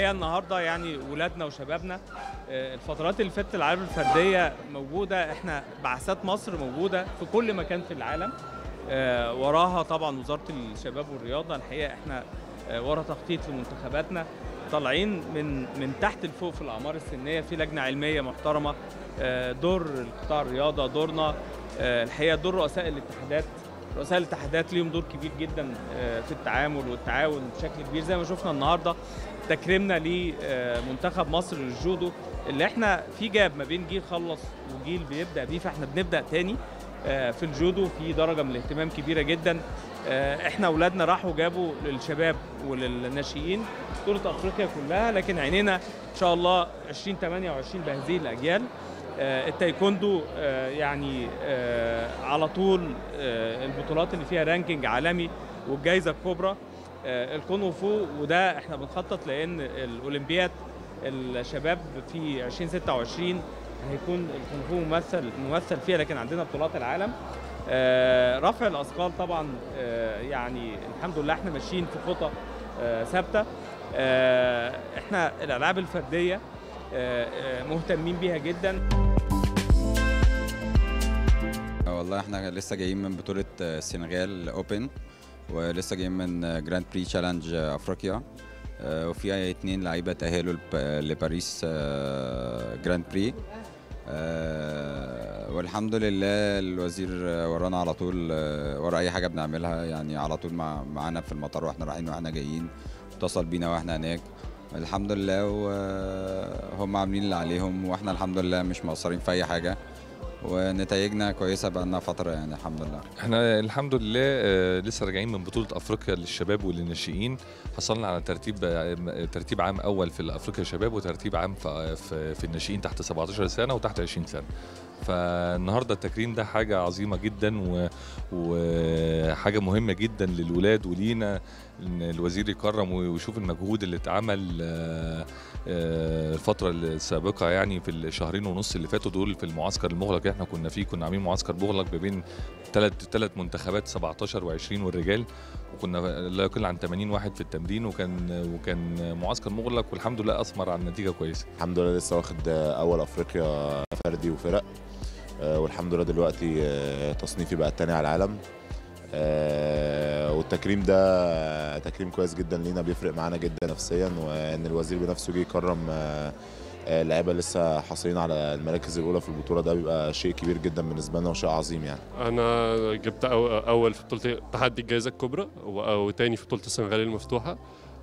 الحقيقة النهارده يعني ولادنا وشبابنا آه، الفترات اللي فاتت الالعاب الفردية موجودة إحنا بعثات مصر موجودة في كل مكان في العالم. آه، وراها طبعا وزارة الشباب والرياضة الحقيقة إحنا آه، ورا تخطيط لمنتخباتنا طالعين من من تحت لفوق في الأعمار السنية في لجنة علمية محترمة دور قطاع الرياضة دورنا الحقيقة دور رؤساء الاتحادات رؤساء الاتحادات ليهم دور كبير جدا آه، في التعامل والتعاون بشكل كبير. زي ما شفنا النهارده تكريمنا لمنتخب مصر للجودو اللي إحنا في gap ما بين جيل خلص وجيل بيبدأ بيه فاحنا بنبدأ تاني. في الجودو في درجة من الاهتمام كبيرة جدا. آه، إحنا اولادنا راحوا جابوا للشباب وللناشئين بطوله أفريقيا كلها لكن عينينا إن شاء الله 2028 بهذه الأجيال آه، التايكوندو آه، يعني آه، على طول آه، البطولات اللي فيها ranking عالمي والجائزه الكبرى آه، الكونغ فو. وده إحنا بنخطط لأن الأولمبياد الشباب في 2026 هيكون الكونغ فو ممثل ممثل فيها لكن عندنا بطولات العالم. آه، رفع الأثقال طبعا آه، يعني الحمد لله إحنا ماشيين في خطى آه، ثابتة. إحنا الألعاب الفردية مهتمين بيها جدا. والله إحنا لسه جايين من بطولة السنغال Open ولسه جايين من Grand Prix Challenge أفريقيا. وفي اتنين لعيبة تأهلوا لب- لباريس Grand Prix. آه، والحمد لله الوزير ورانا على طول آه، ورا أي حاجة بنعملها يعني على طول مع معانا في المطار وإحنا رايحين وإحنا جايين اتصل بينا وإحنا هناك. الحمد لله وهم عاملين اللي عليهم وإحنا الحمد لله مش مقصرين في أي حاجة. ونتائجنا كويسة بقالنا فترة يعني الحمد لله. إحنا الحمد لله آه، لسه راجعين من بطولة أفريقيا للشباب وللناشئين. حصلنا على ترتيب آه، ترتيب عام أول في أفريقيا شباب وترتيب عام في في, في الناشئين تحت 17 سنة وتحت 20 سنة. فالنهارده التكريم ده حاجة عظيمة جدا وحاجة مهمة جدا للولاد ولينا إن الوزير يكرم ويشوف المجهود اللي اتعمل آه، آه، الفترة السابقة يعني في الشهرين ونص اللي فاتوا دول في المعسكر المغلق إحنا كنا فيه كنا عاملين معسكر مغلق ما بين ثلاث ثلاث منتخبات 17 و20 والرجال وكنا لا يقل عن 80 واحد في التمرين وكان وكان معسكر مغلق والحمد لله أثمر على نتيجه كويسة. الحمد لله لسه واخد أول أفريقيا فردي وفرق. والحمد لله دلوقتي آه، تصنيفي بقى التاني على العالم. آه، والتكريم ده تكريم كويس جدا لينا بيفرق معانا جدا نفسيا وإن الوزير بنفسه جه يكرم آه، آه، اللعيبة لسه حاصلين على المراكز الأولى في البطولة ده بيبقى شيء كبير جدا بالنسبة لنا وشيء عظيم يعني. أنا جبت أول في بطولة تحدي الجائزة الكبرى وتاني في بطولة السنغال المفتوحة.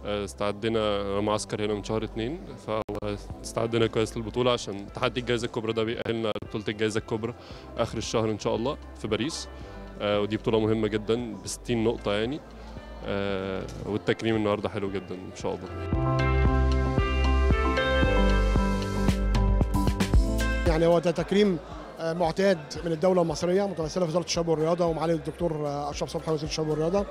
آه، استعدينا معسكر هنا من شهر اتنين فاستعدنا كويس للبطوله عشان تحدي الجائزة الكبرى ده بيأهلنا لبطولة الجائزة الكبرى آخر الشهر إن شاء الله في باريس. آه، ودي بطولة مهمة جدا ب 60 نقطة يعني. آه، والتكريم النهارده حلو جدا إن شاء الله. يعني هو ده تكريم معتاد من الدولة المصرية متمثلة في وزاره الشباب والرياضة ومعالي الدكتور أشرف صبحي وزير الشباب والرياضة.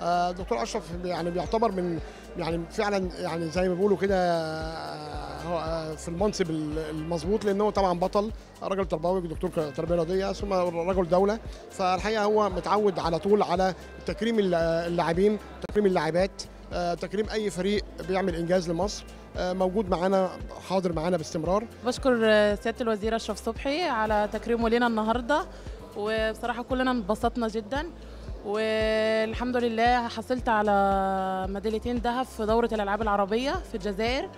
آه، الدكتور أشرف يعني بيعتبر من يعني فعلا يعني زي ما بيقولوا كده آه، آه، في المنصب ال- المظبوط لأن هو طبعا بطل راجل تربوي دكتور تربية رياضية ثم رجل دولة. فالحقيقة هو متعود على طول على تكريم الل- اللاعبين تكريم اللاعبات تكريم أي فريق بيعمل إنجاز لمصر. موجود معانا حاضر معانا باستمرار. بشكر سيادة الوزير أشرف صبحي على تكريمه لنا النهاردة. وبصراحة كلنا انبسطنا جدا. والحمد لله حصلت على ميداليتين ذهب في دورة الألعاب العربية في الجزائر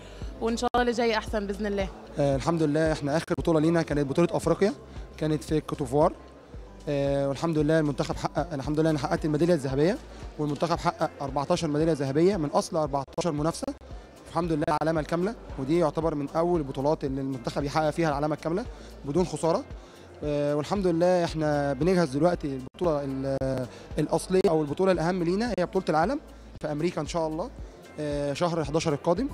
وإن شاء الله اللي جاي أحسن بإذن الله. آه الحمد لله إحنا آخر بطولة لينا كانت بطولة أفريقيا كانت في كوتوفوار آه والحمد لله المنتخب حقق الحمد لله أنا حققت الميدالية الذهبية والمنتخب حقق 14 ميدالية ذهبية من أصل 14 منافسة. الحمد لله العلامه الكاملة ودي يعتبر من أول البطولات اللي المنتخب يحقق فيها العلامة الكاملة بدون خسارة. والحمد لله إحنا بنجهز دلوقتي البطولة ال- الأصلية أو البطولة الأهم لينا هي بطولة العالم في أمريكا إن شاء الله آه شهر 11 القادم.